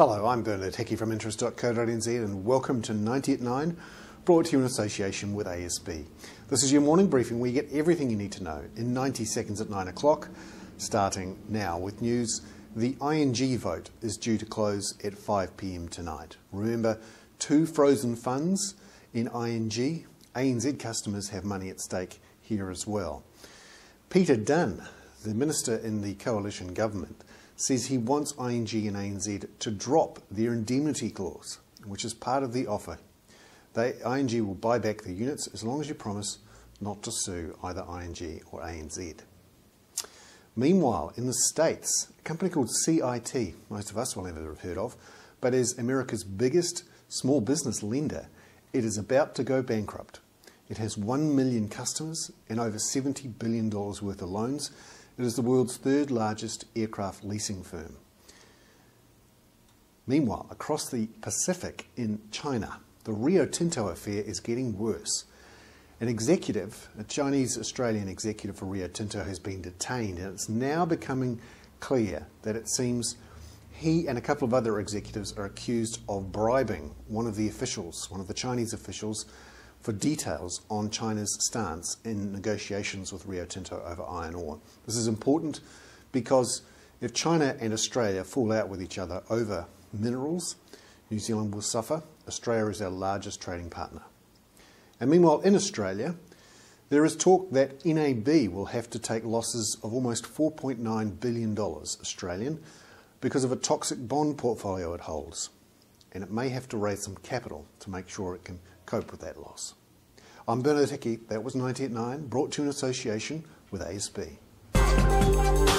Hello, I'm Bernard Hickey from interest.co.nz and welcome to 90 at 9, brought to you in association with ASB. This is your morning briefing where you get everything you need to know in 90 seconds at 9 o'clock, starting now with news. The ING vote is due to close at 5 pm tonight. Remember, two frozen funds in ING. ANZ customers have money at stake here as well. Peter Dunne, the minister in the coalition government, says he wants ING and ANZ to drop their indemnity clause, which is part of the offer. They, ING will buy back the units as long as you promise not to sue either ING or ANZ. Meanwhile, in the States, a company called CIT, most of us will never have heard of, but is America's biggest small business lender, it is about to go bankrupt. It has 1 million customers and over $70 billion worth of loans it is the world's third largest aircraft leasing firm. Meanwhile, across the Pacific in China, the Rio Tinto affair is getting worse. An executive, a Chinese Australian executive for Rio Tinto, has been detained, and it's now becoming clear that it seems he and a couple of other executives are accused of bribing one of the officials, one of the Chinese officials, for details on China's stance in negotiations with Rio Tinto over iron ore. This is important because if China and Australia fall out with each other over minerals, New Zealand will suffer. Australia is our largest trading partner. And meanwhile, in Australia, there is talk that NAB will have to take losses of almost $4.9 billion Australian because of a toxic bond portfolio it holds. And it may have to raise some capital to make sure it can cope with that loss. I'm Bernard Hickey. That was 90 at 9, brought to you in association with ASB.